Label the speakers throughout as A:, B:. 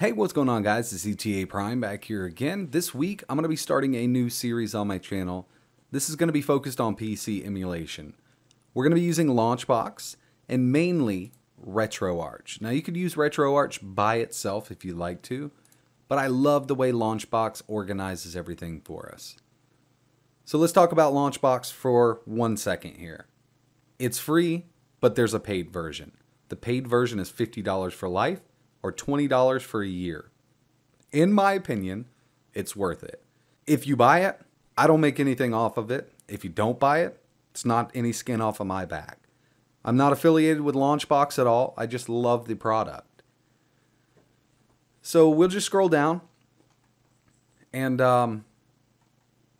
A: Hey, what's going on guys? It's ETA Prime back here again. This week, I'm going to be starting a new series on my channel. This is going to be focused on PC emulation. We're going to be using Launchbox and mainly RetroArch. Now, you could use RetroArch by itself if you'd like to, but I love the way Launchbox organizes everything for us. So let's talk about Launchbox for one second here. It's free, but there's a paid version. The paid version is $50 for life or $20 for a year. In my opinion, it's worth it. If you buy it, I don't make anything off of it. If you don't buy it, it's not any skin off of my back. I'm not affiliated with Launchbox at all. I just love the product. So we'll just scroll down. And um,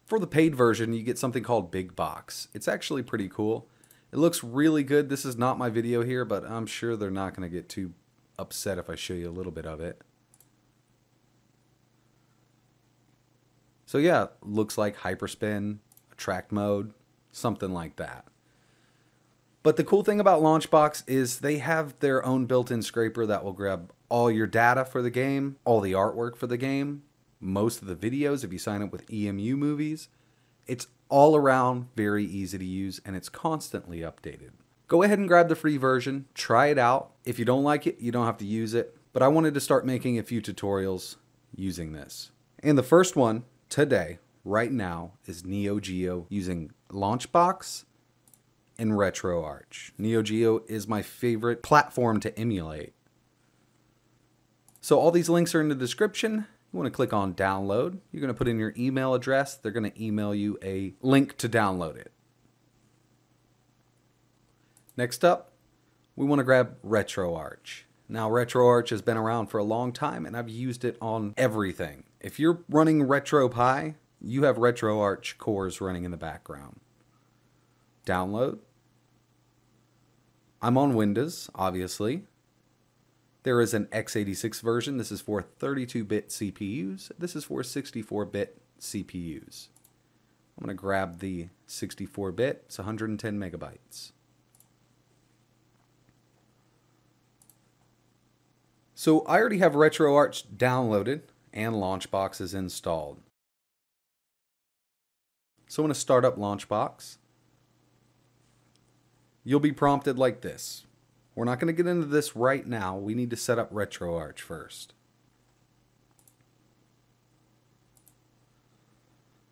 A: for the paid version, you get something called Big Box. It's actually pretty cool. It looks really good. This is not my video here, but I'm sure they're not going to get too upset if I show you a little bit of it. So yeah, looks like hyperspin, attract mode, something like that. But the cool thing about Launchbox is they have their own built-in scraper that will grab all your data for the game, all the artwork for the game, most of the videos if you sign up with EMU movies. It's all around very easy to use and it's constantly updated. Go ahead and grab the free version, try it out. If you don't like it, you don't have to use it. But I wanted to start making a few tutorials using this. And the first one today, right now, is Neo Geo using Launchbox and RetroArch. Neo Geo is my favorite platform to emulate. So all these links are in the description. You want to click on download. You're going to put in your email address. They're going to email you a link to download it. Next up, we want to grab RetroArch. Now, RetroArch has been around for a long time and I've used it on everything. If you're running RetroPie, you have RetroArch cores running in the background. Download. I'm on Windows, obviously. There is an x86 version. This is for 32-bit CPUs. This is for 64-bit CPUs. I'm going to grab the 64-bit. It's 110 megabytes. So I already have RetroArch downloaded and Launchbox is installed. So I'm going to start up Launchbox. You'll be prompted like this. We're not going to get into this right now. We need to set up RetroArch first.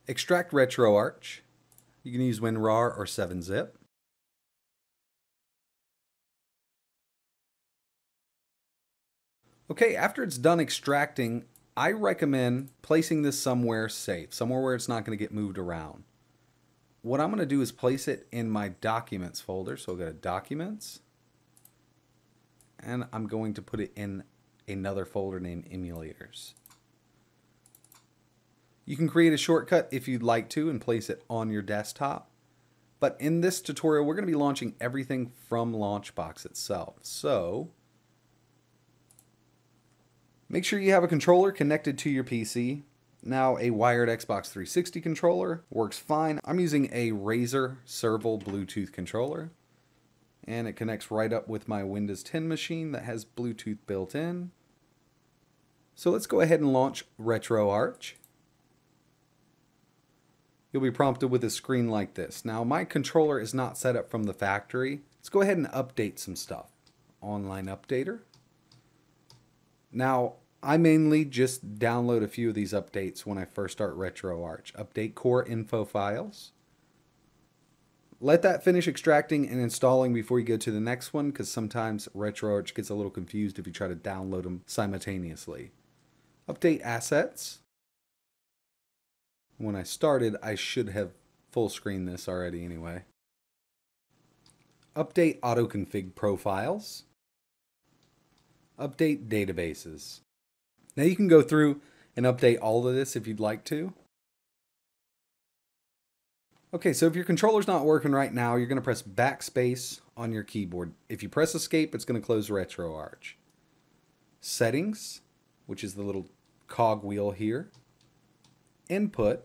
A: Extract RetroArch. You can use WinRAR or 7-zip. Okay, after it's done extracting, I recommend placing this somewhere safe, somewhere where it's not going to get moved around. What I'm going to do is place it in my Documents folder. So I'll go to Documents, and I'm going to put it in another folder named Emulators. You can create a shortcut if you'd like to and place it on your desktop. But in this tutorial, we're going to be launching everything from Launchbox itself. So Make sure you have a controller connected to your PC. Now a wired Xbox 360 controller works fine. I'm using a Razer Serval Bluetooth controller and it connects right up with my Windows 10 machine that has Bluetooth built in. So let's go ahead and launch RetroArch. You'll be prompted with a screen like this. Now my controller is not set up from the factory. Let's go ahead and update some stuff. Online Updater. Now, I mainly just download a few of these updates when I first start RetroArch. Update core info files. Let that finish extracting and installing before you go to the next one because sometimes RetroArch gets a little confused if you try to download them simultaneously. Update assets. When I started, I should have full screen this already anyway. Update autoconfig profiles update databases. Now you can go through and update all of this if you'd like to. Okay, so if your controller's not working right now, you're going to press backspace on your keyboard. If you press escape, it's going to close RetroArch. Settings, which is the little cog wheel here. Input,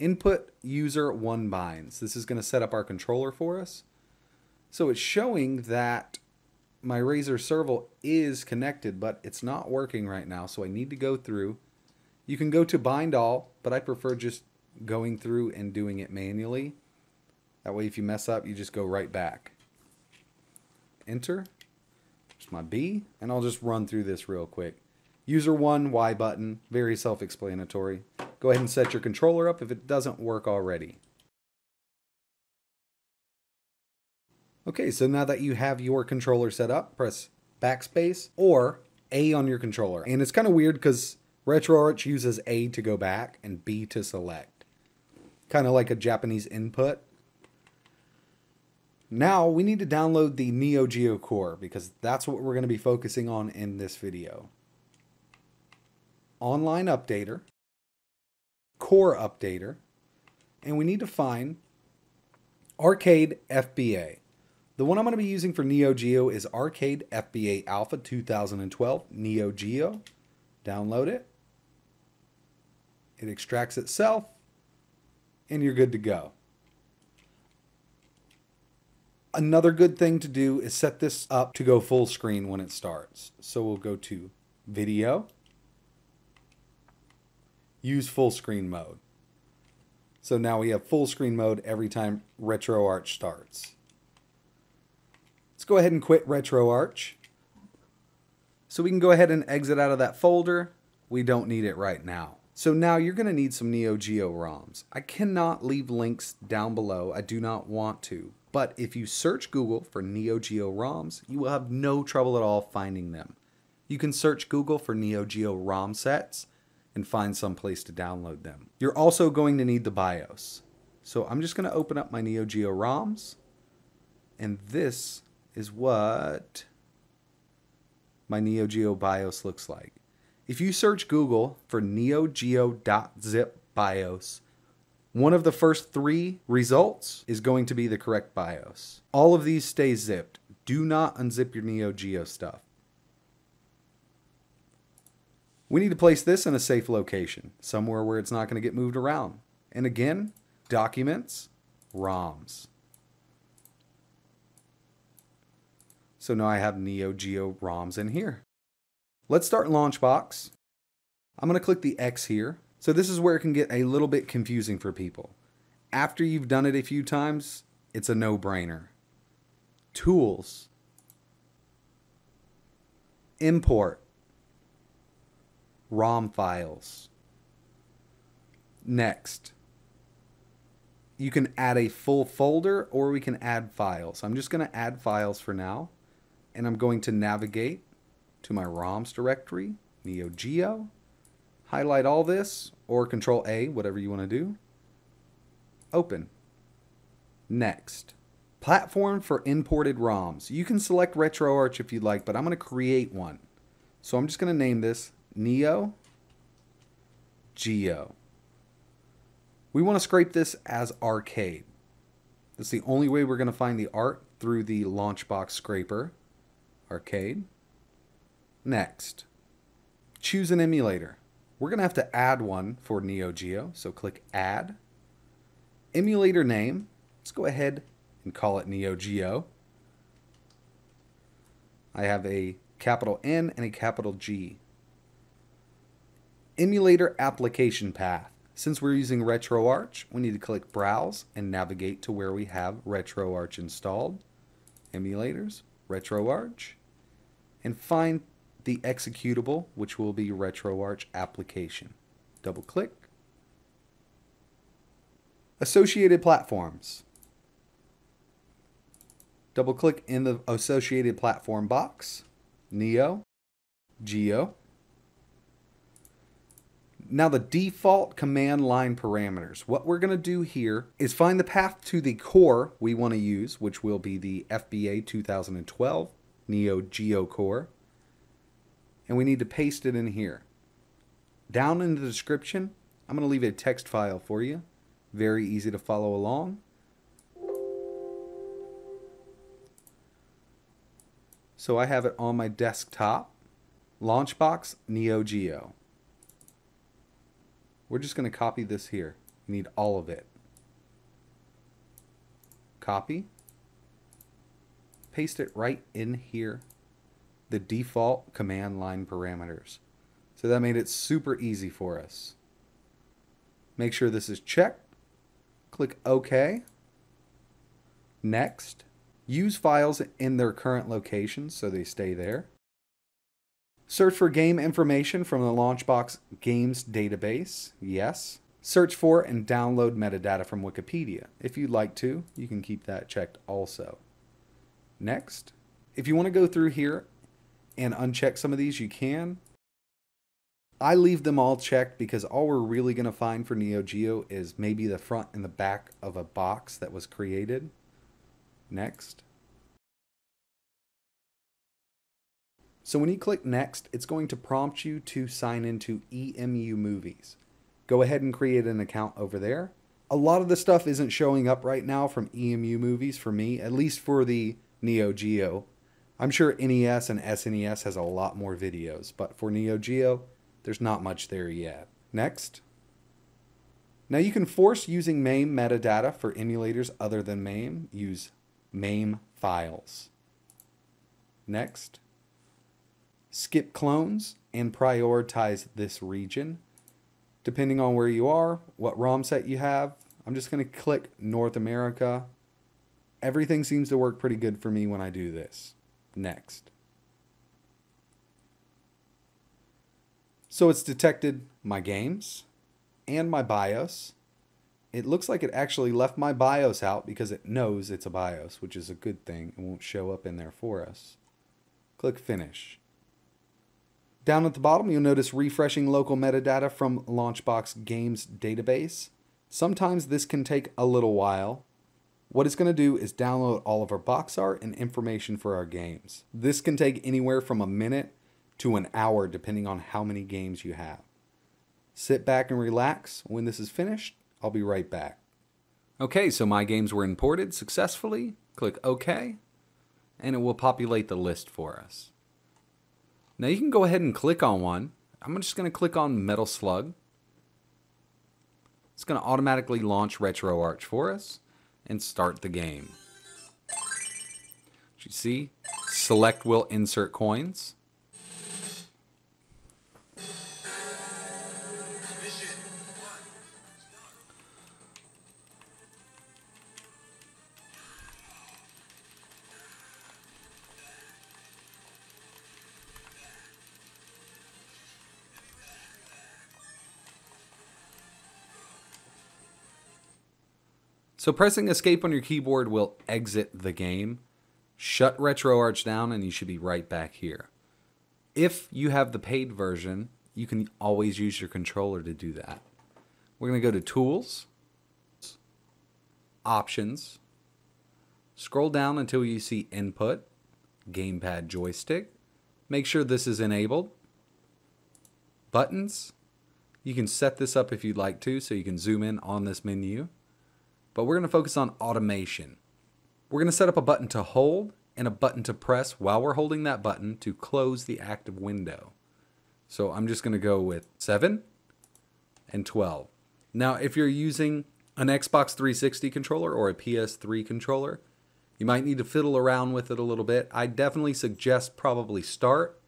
A: input user one binds. This is going to set up our controller for us. So it's showing that my Razer Serval is connected, but it's not working right now. So I need to go through. You can go to bind all, but I prefer just going through and doing it manually. That way if you mess up, you just go right back. Enter. There's my B, and I'll just run through this real quick. User 1, Y button, very self-explanatory. Go ahead and set your controller up if it doesn't work already. Okay, so now that you have your controller set up, press backspace or A on your controller. And it's kind of weird because RetroArch uses A to go back and B to select. Kind of like a Japanese input. Now we need to download the Neo Geo core because that's what we're going to be focusing on in this video. Online Updater, Core Updater, and we need to find Arcade FBA. The one I'm going to be using for Neo Geo is Arcade FBA Alpha 2012 Neo Geo. Download it. It extracts itself, and you're good to go. Another good thing to do is set this up to go full screen when it starts. So we'll go to Video, use full screen mode. So now we have full screen mode every time RetroArch starts. Let's go ahead and quit RetroArch. So we can go ahead and exit out of that folder. We don't need it right now. So now you're going to need some Neo Geo ROMs. I cannot leave links down below. I do not want to. But if you search Google for Neo Geo ROMs, you will have no trouble at all finding them. You can search Google for Neo Geo ROM sets and find some place to download them. You're also going to need the BIOS. So I'm just going to open up my Neo Geo ROMs, and this is what my Neo Geo BIOS looks like. If you search Google for neogeo.zip BIOS, one of the first three results is going to be the correct BIOS. All of these stay zipped. Do not unzip your Neo Geo stuff. We need to place this in a safe location, somewhere where it's not going to get moved around. And again, documents, ROMs. So now I have Neo Geo ROMs in here. Let's start Launchbox. I'm going to click the X here so this is where it can get a little bit confusing for people. After you've done it a few times, it's a no-brainer. Tools. Import. ROM files. Next. You can add a full folder or we can add files. I'm just going to add files for now. And I'm going to navigate to my ROMs directory, Neo Geo highlight all this, or Control A, whatever you want to do. Open. Next. Platform for imported ROMs. You can select RetroArch if you'd like, but I'm going to create one. So I'm just going to name this Neo Geo. We want to scrape this as arcade. That's the only way we're going to find the art through the Launchbox scraper. Arcade. Next. Choose an emulator. We're going to have to add one for Neo Geo. So click Add. Emulator name. Let's go ahead and call it Neo Geo. I have a capital N and a capital G. Emulator application path. Since we're using RetroArch, we need to click Browse and navigate to where we have RetroArch installed. Emulators, RetroArch, and find the executable, which will be RetroArch application. Double click. Associated platforms. Double click in the associated platform box. Neo, Geo. Now the default command line parameters. What we're going to do here is find the path to the core we want to use, which will be the FBA 2012 Neo Geo core and we need to paste it in here. Down in the description, I'm going to leave a text file for you. Very easy to follow along. So I have it on my desktop. Launchbox Neo Geo. We're just going to copy this here. You need all of it. Copy. paste it right in here, the default command line parameters. So that made it super easy for us. Make sure this is checked. Click OK. Next. Use files in their current locations so they stay there. Search for game information from the Launchbox Games database. Yes. Search for and download metadata from Wikipedia. If you'd like to, you can keep that checked also. Next. If you want to go through here and uncheck some of these, you can. I leave them all checked because all we're really going to find for Neo Geo is maybe the front and the back of a box that was created. Next. So when you click next, it's going to prompt you to sign into EMU Movies. Go ahead and create an account over there. A lot of the stuff isn't showing up right now from EMU Movies for me, at least for the Neo Geo. I'm sure NES and SNES has a lot more videos, but for Neo Geo, there's not much there yet. Next. Now you can force using MAME metadata for emulators other than MAME. Use MAME files. Next. Skip clones and prioritize this region. Depending on where you are, what ROM set you have, I'm just going to click North America. Everything seems to work pretty good for me when I do this. Next. So it's detected my games and my BIOS. It looks like it actually left my BIOS out because it knows it's a BIOS, which is a good thing. It won't show up in there for us. Click Finish. Down at the bottom, you'll notice refreshing local metadata from Launchbox Games database. Sometimes this can take a little while. What it's going to do is download all of our box art and information for our games. This can take anywhere from a minute to an hour depending on how many games you have. Sit back and relax. When this is finished, I'll be right back. Okay, so my games were imported successfully. Click OK, and it will populate the list for us. Now you can go ahead and click on one. I'm just going to click on Metal Slug. It's going to automatically launch RetroArch for us and start the game. As you see, select will insert coins. So pressing escape on your keyboard will exit the game. Shut RetroArch down and you should be right back here. If you have the paid version, you can always use your controller to do that. We're going to go to Tools, Options, scroll down until you see Input, Gamepad Joystick. Make sure this is enabled. Buttons, you can set this up if you'd like to so you can zoom in on this menu but we're going to focus on automation. We're going to set up a button to hold and a button to press while we're holding that button to close the active window. So I'm just going to go with 7 and 12. Now, if you're using an Xbox 360 controller or a PS3 controller, you might need to fiddle around with it a little bit. I definitely suggest probably start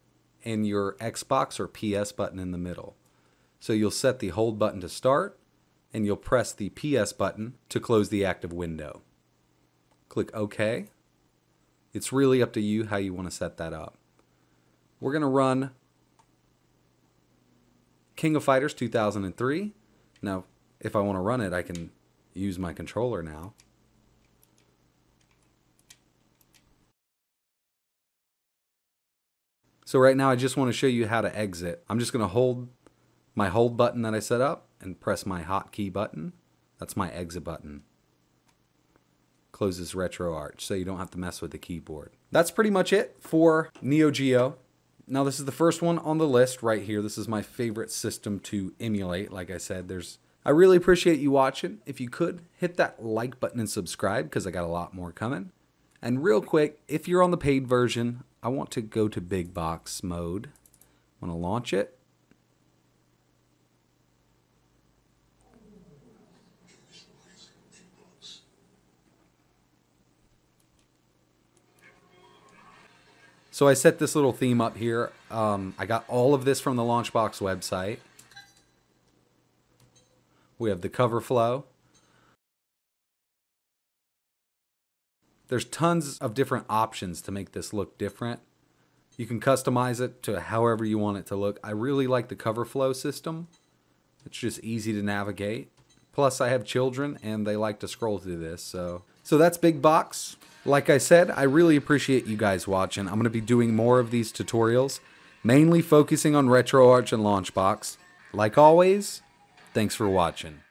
A: and your Xbox or PS button in the middle. So you'll set the hold button to start and you'll press the PS button to close the active window. Click OK. It's really up to you how you want to set that up. We're going to run King of Fighters 2003. Now, if I want to run it, I can use my controller now. So right now I just want to show you how to exit. I'm just going to hold my hold button that I set up and press my hotkey button. That's my exit button. Closes RetroArch so you don't have to mess with the keyboard. That's pretty much it for Neo Geo. Now this is the first one on the list right here. This is my favorite system to emulate. Like I said, there's I really appreciate you watching. If you could, hit that like button and subscribe because I got a lot more coming. And real quick, if you're on the paid version, I want to go to big box mode. I want to launch it. So I set this little theme up here. Um, I got all of this from the Launchbox website. We have the cover flow. There's tons of different options to make this look different. You can customize it to however you want it to look. I really like the cover flow system. It's just easy to navigate. Plus I have children and they like to scroll through this. So, so that's Big Box. Like I said, I really appreciate you guys watching. I'm going to be doing more of these tutorials, mainly focusing on RetroArch and Launchbox. Like always, thanks for watching.